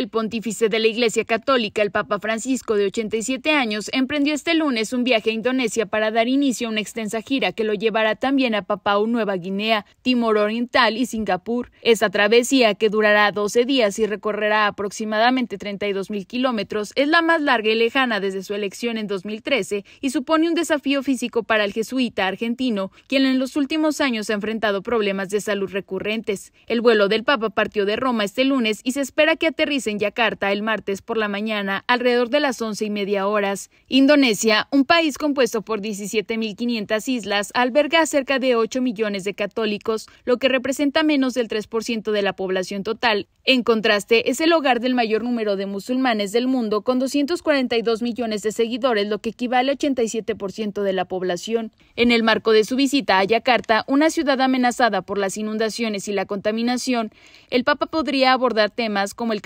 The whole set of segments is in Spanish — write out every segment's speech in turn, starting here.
El pontífice de la Iglesia Católica, el Papa Francisco, de 87 años, emprendió este lunes un viaje a Indonesia para dar inicio a una extensa gira que lo llevará también a Papau Nueva Guinea, Timor Oriental y Singapur. Esta travesía, que durará 12 días y recorrerá aproximadamente 32 mil kilómetros, es la más larga y lejana desde su elección en 2013 y supone un desafío físico para el jesuita argentino, quien en los últimos años ha enfrentado problemas de salud recurrentes. El vuelo del Papa partió de Roma este lunes y se espera que aterrice en Yakarta el martes por la mañana, alrededor de las once y media horas. Indonesia, un país compuesto por 17.500 islas, alberga a cerca de 8 millones de católicos, lo que representa menos del 3% de la población total. En contraste, es el hogar del mayor número de musulmanes del mundo, con 242 millones de seguidores, lo que equivale al 87% de la población. En el marco de su visita a Yakarta, una ciudad amenazada por las inundaciones y la contaminación, el Papa podría abordar temas como el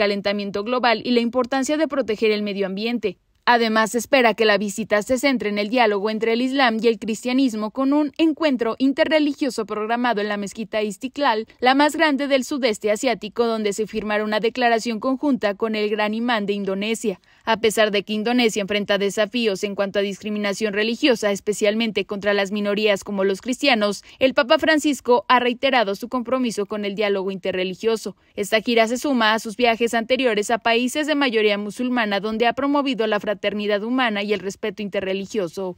global y la importancia de proteger el medio ambiente. Además, se espera que la visita se centre en el diálogo entre el Islam y el cristianismo con un encuentro interreligioso programado en la mezquita Istiklal, la más grande del sudeste asiático, donde se firmará una declaración conjunta con el gran imán de Indonesia. A pesar de que Indonesia enfrenta desafíos en cuanto a discriminación religiosa, especialmente contra las minorías como los cristianos, el Papa Francisco ha reiterado su compromiso con el diálogo interreligioso. Esta gira se suma a sus viajes anteriores a países de mayoría musulmana donde ha promovido la fraternidad humana y el respeto interreligioso.